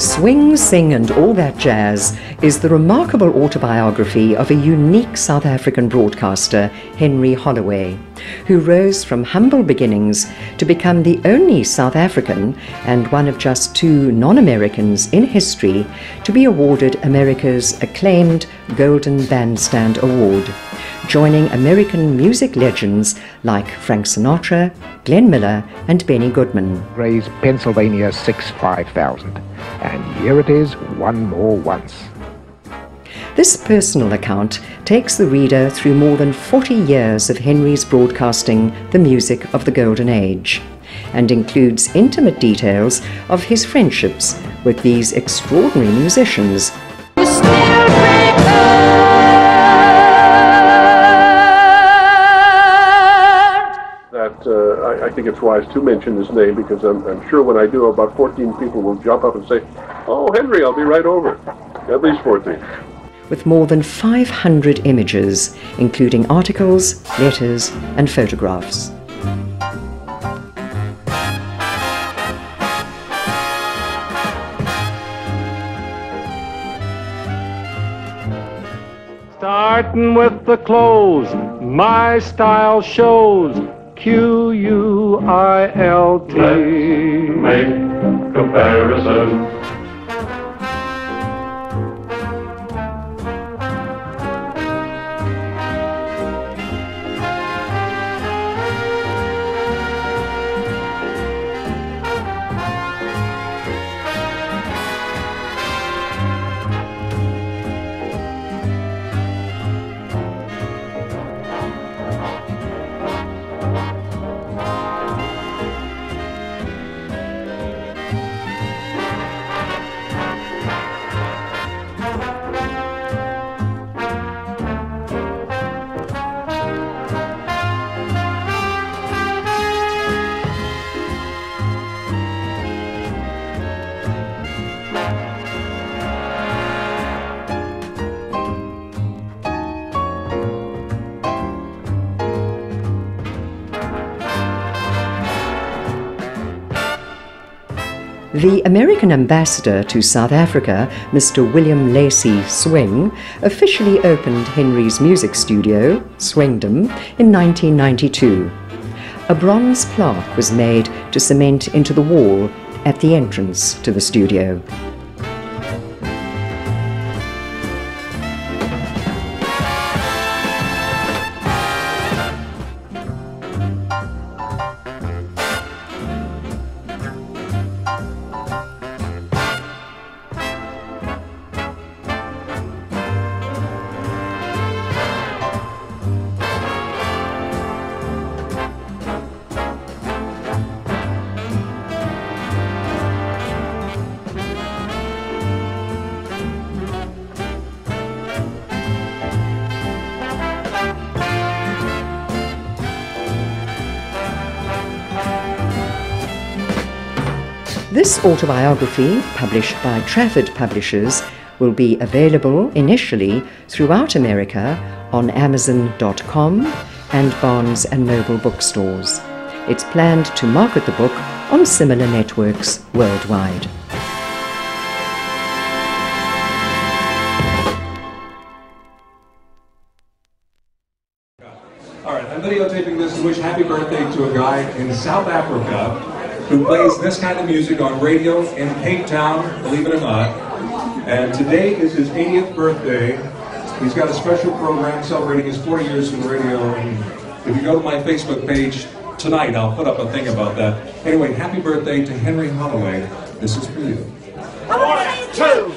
Swing, Sing and All That Jazz is the remarkable autobiography of a unique South African broadcaster, Henry Holloway, who rose from humble beginnings to become the only South African and one of just two non Americans in history to be awarded America's acclaimed Golden Bandstand Award joining American music legends like Frank Sinatra, Glenn Miller, and Benny Goodman. Raised Pennsylvania 65000. And here it is, one more once. This personal account takes the reader through more than 40 years of Henry's broadcasting the music of the Golden Age and includes intimate details of his friendships with these extraordinary musicians I, I, think it's wise to mention his name because I'm, I'm, sure when I do, about 14 people will jump up and say, Oh, Henry, I'll be right over. At least 14. With more than 500 images, including articles, letters, and photographs. Starting with the clothes, my style shows Q U I L T. Let's make comparison. The American ambassador to South Africa, Mr. William Lacy Swing, officially opened Henry's music studio, Swingdom, in 1992. A bronze plaque was made to cement into the wall at the entrance to the studio. This autobiography, published by Trafford Publishers, will be available initially throughout America on Amazon.com and Barnes and Noble bookstores. It's planned to market the book on similar networks worldwide. All right, I'm videotaping this to wish happy birthday to a guy in South Africa who plays this kind of music on radio in Cape Town, believe it or not. And today is his 80th birthday. He's got a special program celebrating his 40 years in radio. And if you go to my Facebook page tonight, I'll put up a thing about that. Anyway, happy birthday to Henry Holloway. This is for you. One, two!